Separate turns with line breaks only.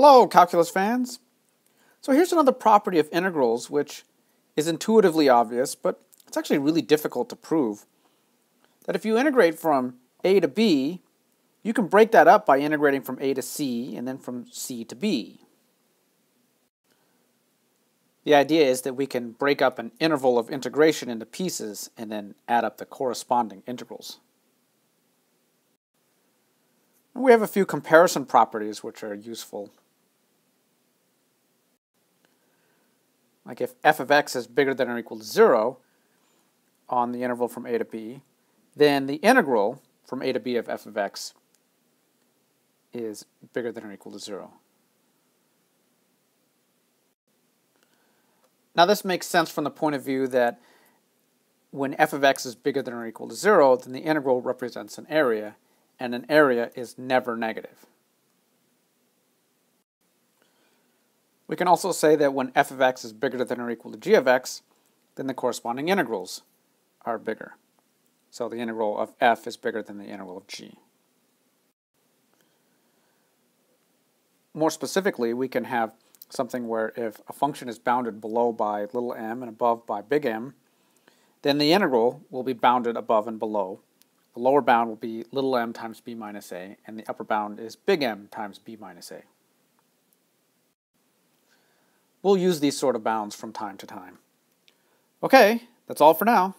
Hello, calculus fans. So here's another property of integrals which is intuitively obvious, but it's actually really difficult to prove. That if you integrate from a to b, you can break that up by integrating from a to c and then from c to b. The idea is that we can break up an interval of integration into pieces and then add up the corresponding integrals. And we have a few comparison properties which are useful. Like if f of x is bigger than or equal to 0 on the interval from a to b, then the integral from a to b of f of x is bigger than or equal to 0. Now this makes sense from the point of view that when f of x is bigger than or equal to 0, then the integral represents an area, and an area is never negative. We can also say that when f of x is bigger than or equal to g of x, then the corresponding integrals are bigger. So the integral of f is bigger than the integral of g. More specifically, we can have something where if a function is bounded below by little m and above by big M, then the integral will be bounded above and below. The lower bound will be little m times b minus a, and the upper bound is big M times b minus a. We'll use these sort of bounds from time to time. Okay, that's all for now.